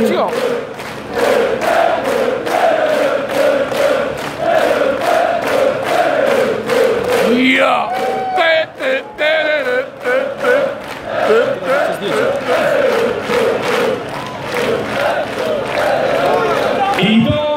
違う。違う伊藤